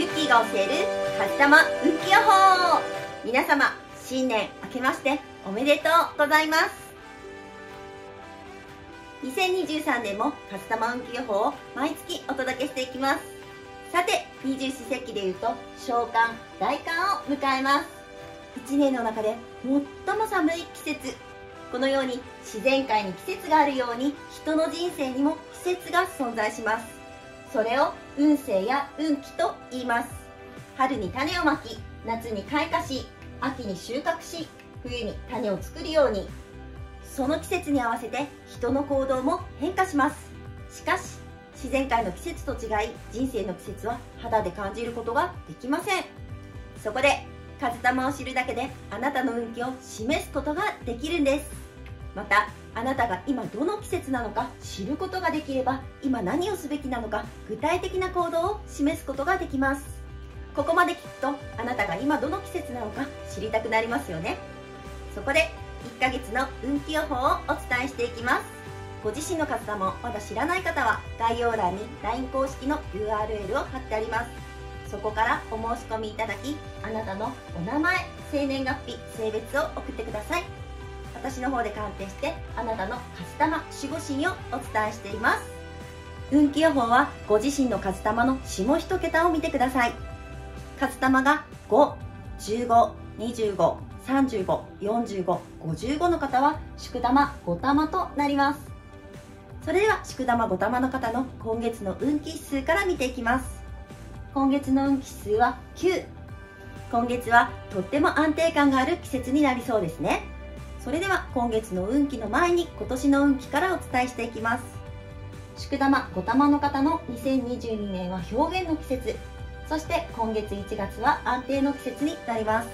ユッキーが教えるカスタマ運気予報。皆様新年明けましておめでとうございます。2023年もカスタマ運気予報を毎月お届けしていきます。さて二十四節気でいうと召喚大寒を迎えます。1年の中で最も寒い季節。このように自然界に季節があるように人の人生にも季節が存在します。それを運勢や運気と言います。春に種をまき夏に開花し秋に収穫し冬に種を作るように。その季節に合わせて人の行動も変化します。しかし自然界の季節と違い人生の季節は肌で感じることができません。そこで風玉を知るだけであなたの運気を示すことができるんです。またあなたが今どの季節なのか知ることができれば今何をすべきなのか具体的な行動を示すことができます。ここまで聞くとあなたが今どの季節なのか知りたくなりますよね。そこで1ヶ月の運気予報をお伝えしていきます。ご自身の活動もまだ知らない方は概要欄に LINE 公式の URL を貼ってあります。そこからお申し込みいただきあなたのお名前生年月日性別を送ってください。私の方で鑑定してあなたのカスタマ守護神をお伝えしています。運気予報はご自身のカスタマの下一桁を見てください。カスタマが5、15、25、35、45、55の方は宿玉5玉となります。それでは宿玉5玉の方の今月の運気指数から見ていきます。今月の運気指数は9今月はとっても安定感がある季節になりそうですね。それでは今月の運気の前に今年の運気からお伝えしていきます。宿玉五玉の方の2022年は表現の季節。そして今月1月は安定の季節になります。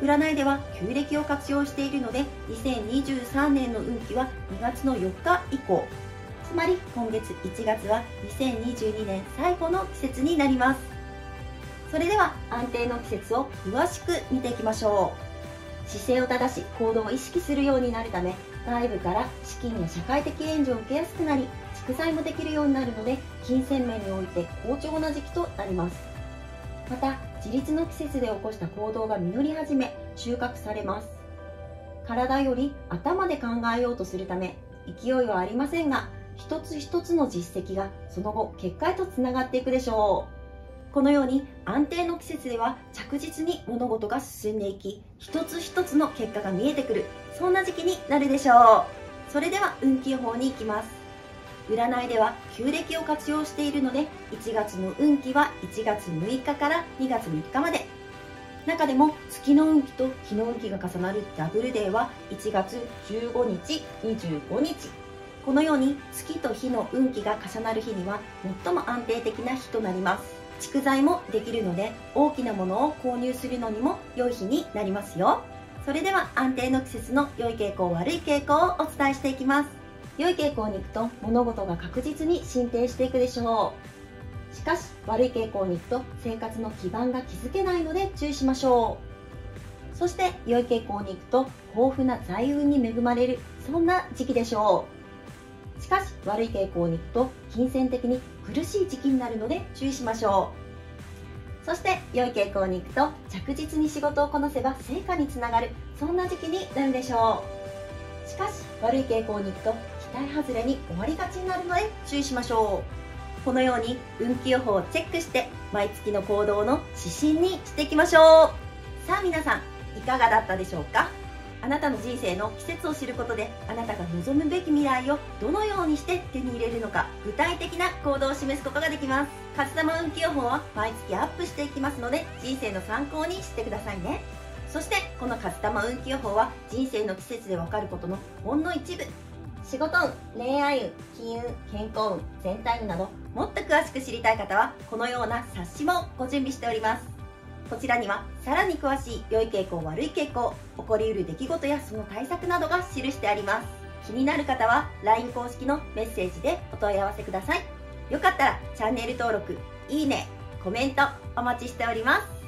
占いでは旧暦を活用しているので2023年の運気は2月の4日以降。つまり今月1月は2022年最後の季節になります。それでは安定の季節を詳しく見ていきましょう。姿勢を正し行動を意識するようになるため外部から資金や社会的援助を受けやすくなり蓄財もできるようになるので金銭面において好調な時期となります。また自立の季節で起こした行動が実り始め収穫されます。体より頭で考えようとするため勢いはありませんが一つ一つの実績がその後結果へとつながっていくでしょう。このように安定の季節では着実に物事が進んでいき一つ一つの結果が見えてくるそんな時期になるでしょう。それでは運気予報に行きます。占いでは旧暦を活用しているので1月の運気は1月6日から2月3日まで。中でも月の運気と日の運気が重なるダブルデーは1月15日25日。このように月と日の運気が重なる日には最も安定的な日となります。蓄財もできるので大きなものを購入するのにも良い日になりますよ。それでは安定の季節の良い傾向悪い傾向をお伝えしていきます。良い傾向に行くと物事が確実に進展していくでしょう。しかし悪い傾向に行くと生活の基盤が築けないので注意しましょう。そして良い傾向に行くと豊富な財運に恵まれるそんな時期でしょう。しかし悪い傾向に行くと金銭的に苦しい時期になるので注意しましょうそして良い傾向に行くと着実に仕事をこなせば成果につながるそんな時期になるでしょうしかし悪い傾向に行くと期待外れに終わりがちになるので注意しましょうこのように運気予報をチェックして毎月の行動の指針にしていきましょうさあ皆さんい。かがだったでしょうかあなたの人生の季節を知ることであなたが望むべき未来をどのようにして手に入れるのか具体的な行動を示すことができます。カスタマ運気予報は毎月アップしていきますので人生の参考にしてくださいね。そしてこのカスタマ運気予報は人生の季節でわかることのほんの一部。仕事運恋愛運金運健康運全体運などもっと詳しく知りたい方はこのような冊子もご準備しております。こちらにはさらに詳しい良い傾向悪い傾向起こりうる出来事やその対策などが記してあります。気になる方は LINE 公式のメッセージでお問い合わせください。よかったらチャンネル登録いいねコメントお待ちしております。